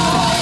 Oh!